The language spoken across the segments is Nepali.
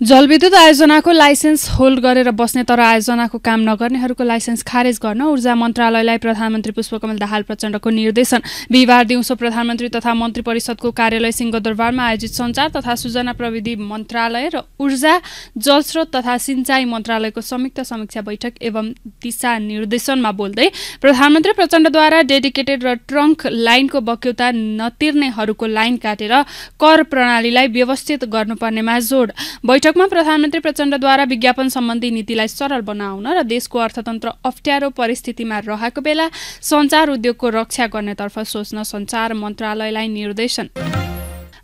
जलविद्युत आयोजनाको लाइसेन्स होल्ड गरेर बस्ने तर आयोजनाको काम नगर्नेहरूको लाइसेन्स खारेज गर्न ऊर्जा मन्त्रालयलाई प्रधानमन्त्री पुष्पकमल दाहाल प्रचण्डको निर्देशन। बिहिबार दिउँसो प्रधानमन्त्री तथा मन्त्री परिषदको कार्यालय सिंहदरबारमा आयोजित सञ्चार तथा सूचना प्रविधि मन्त्रालय र ऊर्जा जलस्रोत तथा सिंचाई मन्त्रालयको संयुक्त समीक्षा बैठक एवं दिशा निर्देशनमा बोल्दै प्रधानमन्त्री प्रचण्डद्वारा डेडिकेटेड र ट्रङ्क लाइनको बक्यौता नतिर्नेहरूको लाइन काटेर कर प्रणालीलाई व्यवस्थित गर्नुपर्नेमा जोड। बैठकमा प्रधानमन्त्री प्रचण्डद्वारा विज्ञापन सम्बन्धी नीतिलाई सरल बनाउन र देशको अर्थतन्त्र अप्ठ्यारो परिस्थितिमा रहेको बेला सञ्चार उद्योगको रक्षा गर्नेतर्फ सोच्न सञ्चार मन्त्रालयलाई निर्देशन।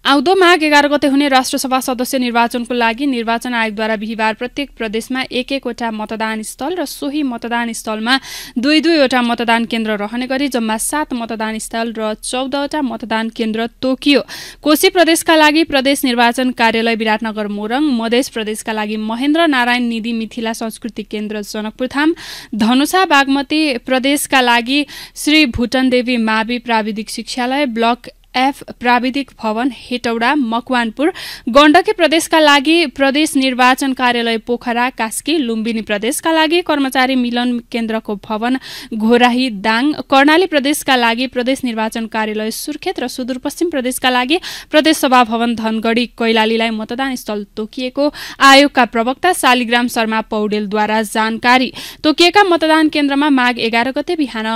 आउँदो माघ एघार गते हुने राष्ट्रसभा सदस्य निर्वाचनको लागि निर्वाचन आयोगद्वारा बिहिबार प्रत्येक प्रदेशमा एक एकवटा मतदान स्थल र सोही मतदान स्थलमा दुई दुईवटा मतदान केन्द्र रहने गरी जम्मा सात मतदान स्थल र चौधवटा मतदान केन्द्र तोकियो। कोशी प्रदेशका लागि प्रदेश निर्वाचन कार्यालय विराटनगर मोरङ मध्य प्रदेशका लागि महेन्द्र नारायण निधि मिथिला संस्कृति केन्द्र जनकपुर धाम धनुषा बागमती प्रदेशका लागि श्री भुटन देवी मावि प्राविधिक शिक्षालय ब्लक एफ प्राविधिक भवन हेटौडा मकवानपुर गण्डकी प्रदेशका लागि प्रदेश निर्वाचन कार्यालय पोखरा कास्की लुम्बिनी प्रदेशका लागि कर्मचारी मिलन केन्द्रको भवन घोराही दाङ कर्णाली प्रदेशका लागि प्रदेश निर्वाचन कार्यालय सुर्खेत र सुदूरपश्चिम प्रदेशका लागि प्रदेश सभा भवन धनगढी कैलालीलाई मतदान स्थल तोकिएको आयोगका प्रवक्ता शालिग्राम शर्मा पौडेलद्वारा जानकारी। तोकिएका मतदान केन्द्रमा माघ एघार गते बिहान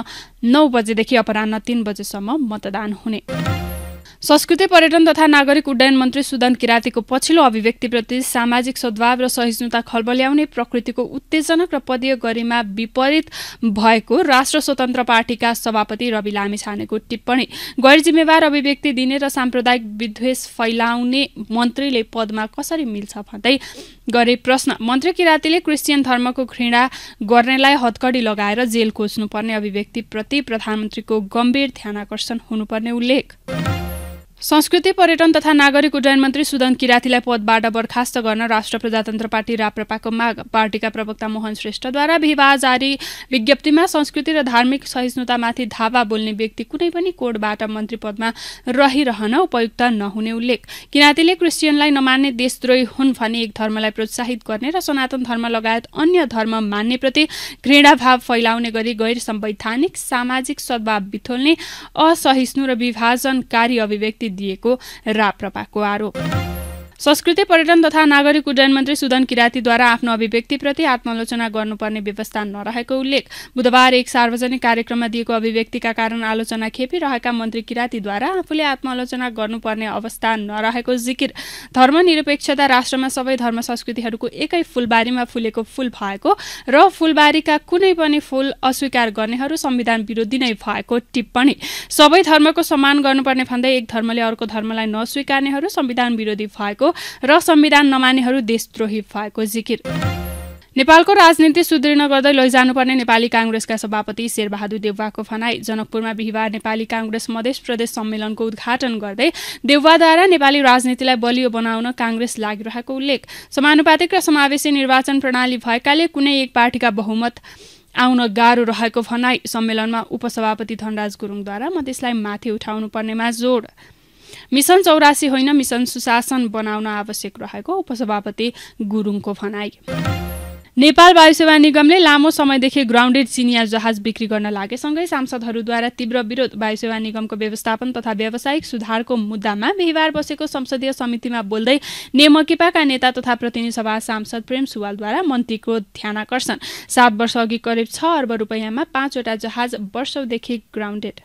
नौ बजेदेखि अपरान्न तीन बजेसम्म मतदान हुने। संस्कृति पर्यटन तथा नागरिक उड्डयन मन्त्री सुदन किरातीको पछिल्लो अभिव्यक्तिप्रति सामाजिक सद्भाव र सहिष्णुता खलबल्याउने प्रकृतिको उत्तेजनक र पदीय गरिमा विपरीत भएको राष्ट्र स्वतन्त्र पार्टीका सभापति रवि लामी छानेको टिप्पणी। गैर जिम्मेवार अभिव्यक्ति दिने र साम्प्रदायिक विद्वेष फैलाउने मन्त्रीले पदमा कसरी मिल्छ भन्दै गरे प्रश्न। मन्त्री किरातीले क्रिस्चियन धर्मको घृणा गर्नेलाई हतकडी लगाएर जेल खोज्नुपर्ने अभिव्यक्तिप्रति प्रधानमन्त्रीको गम्भीर ध्यानकर्षण हुनुपर्ने उल्लेख। संस्कृति पर्यटन तथा नागरिक उड्डयन मन्त्री सुदन किरातीलाई पदबाट बर्खास्त गर्न राष्ट्र प्रजातन्त्र पार्टी राप्रपाको माग। पार्टीका प्रवक्ता मोहन श्रेष्ठद्वारा बिहिबार जारी। विज्ञप्तिमा संस्कृति र धार्मिक सहिष्णुतामाथि धावा बोल्ने व्यक्ति कुनै पनि कोडबाट मन्त्री पदमा रहिरहन उपयुक्त नहुने उल्लेख। किरातीले क्रिस्चियनलाई नमान्ने देशद्रोही हुन् भने एक धर्मलाई प्रोत्साहित गर्ने र सनातन धर्म लगायत अन्य धर्म मान्नेप्रति घृणाभाव फैलाउने गरी गैर संवैधानिक सामाजिक सद्भाव बिथोल्ने असहिष्णु र विभाजनकारी अभिव्यक्ति दिएको राप्रपाको आरोप। संस्कृति पर्यटन तथा नागरिक उड्डयन मन्त्री सुदन किरातीद्वारा आफ्नो अभिव्यक्तिप्रति आत्मालोचना गर्नुपर्ने व्यवस्था नरहेको उल्लेख बुधबार एक सार्वजनिक कार्यक्रममा दिएको अभिव्यक्तिका कारण आलोचना खेपिरहेका मन्त्री किरातीद्वारा आफूले आत्मालोचना गर्नुपर्ने अवस्था नरहेको जिकिर। धर्मनिरपेक्षता राष्ट्रमा सबै धर्म संस्कृतिहरूको एकै फुलबारीमा फुलेको फुल भएको र फुलबारीका कुनै पनि फुल अस्वीकार गर्नेहरू संविधान विरोधी नै भएको टिप्पणी। सबै धर्मको सम्मान गर्नुपर्ने भन्दै एक धर्मले अर्को धर्मलाई नस्वीकार्नेहरू संविधान विरोधी भएको र संविधान नमान्नेहरू देशद्रोही भएको जिकिर। नेपालको राजनीति सुदृढ गर्दै लैजानुपर्ने नेपाली काङ्ग्रेसका सभापति शेरबहादुर देउवाको भनाई जनकपुरमा बिहिबार नेपाली काङ्ग्रेस मधेस प्रदेश सम्मेलनको उद्घाटन गर्दै देउवाद्वारा नेपाली राजनीतिलाई बलियो बनाउन काङ्ग्रेस लागिरहेको उल्लेख। समानुपातिक र समावेशी निर्वाचन प्रणाली भएकाले कुनै एक पार्टीका बहुमत आउन गाह्रो रहेको भनाई सम्मेलनमा उपसभापति धनराज गुरुङद्वारा मधेसलाई माथि उठाउनु पर्नेमा जोड। मिसन चौरासी होइन मिसन सुशासन बनाउन आवश्यक रहेको उपसभापति गुरुङको भनाई। नेपाल वायुसेवा निगमले लामो समयदेखि ग्राउन्डेड चिनिया जहाज बिक्री गर्न लागेसँगै सांसदहरूद्वारा तीव्र विरोध वायुसेवा निगमको व्यवस्थापन तथा व्यावसायिक सुधारको मुद्दामा बिहिबार बसेको संसदीय समितिमा बोल्दै नेमकिपाका नेता तथा प्रतिनिधि सभा सांसद प्रेम सुवालद्वारा मन्त्रीको ध्यानकर्षण। सात वर्ष अघि करिब छ अर्ब रुपियाँमा पाँचवटा जहाज वर्षौदेखि ग्राउन्डेड।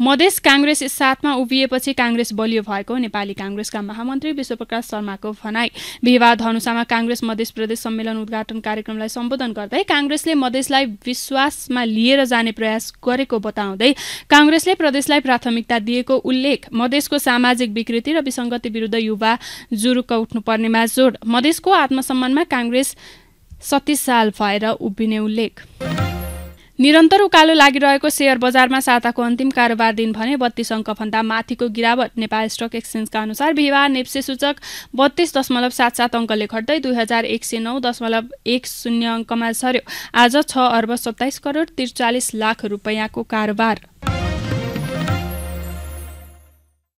मधेस काङ्ग्रेस साथमा उभिएपछि काङ्ग्रेस बलियो भएको नेपाली काङ्ग्रेसका महामन्त्री विश्वप्रकाश शर्माको भनाई। बिहिबार धनुषामा काङ्ग्रेस मधेस प्रदेश सम्मेलन उद्घाटन कार्यक्रमलाई सम्बोधन गर्दै काङ्ग्रेसले मधेसलाई विश्वासमा लिएर जाने प्रयास गरेको बताउँदै काङ्ग्रेसले प्रदेशलाई प्राथमिकता दिएको उल्लेख मधेसको सामाजिक विकृति र विसङ्गति विरुद्ध युवा जुरुक्क उठ्नुपर्नेमा जोड मधेसको आत्मसम्मानमा काङ्ग्रेस सत्तिस साल भएर उभिने उल्लेख। निरन्तर उकालो लागिरहेको सेयर बजारमा साताको अन्तिम कारोबार दिन भने बत्तीस अङ्कभन्दा माथिको गिरावट नेपाल स्टक एक्सचेन्जका अनुसार बिहिबार नेप्से सूचक बत्तीस दशमलव सात सात अङ्कले घट्दै दुई हजार एक सय नौ दशमलव एक शून्य अङ्कमा झर्यो आज छ अर्ब सत्ताइस करोड त्रिचालिस लाख रुपियाँको कारोबार।